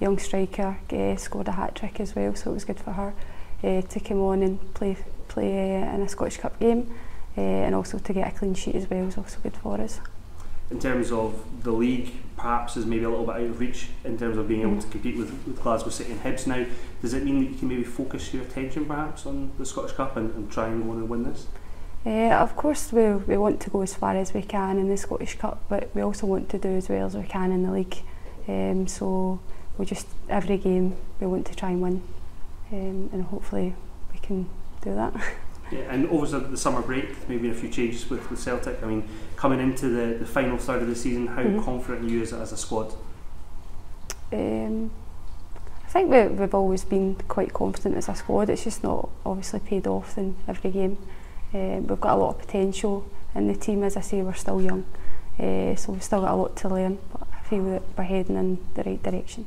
young striker uh, scored a hat trick as well, so it was good for her uh, to come on and play play uh, in a Scottish Cup game, uh, and also to get a clean sheet as well was also good for us in terms of the league, perhaps is maybe a little bit out of reach in terms of being able to compete with, with Glasgow City and Hibs now. Does it mean that you can maybe focus your attention perhaps on the Scottish Cup and, and try and go on and win this? Uh, of course we, we want to go as far as we can in the Scottish Cup but we also want to do as well as we can in the league um, so we just every game we want to try and win um, and hopefully we can do that. and obviously the summer break, maybe a few changes with, with Celtic. I mean, coming into the, the final third of the season, how mm-hmm. confident are you as, as a squad? Um, I think we, we've always been quite confident as a squad. It's just not obviously paid off in every game. Um, we've got a lot of potential in the team. As I say, we're still young, uh, so we've still got a lot to learn. But I feel that we're heading in the right direction.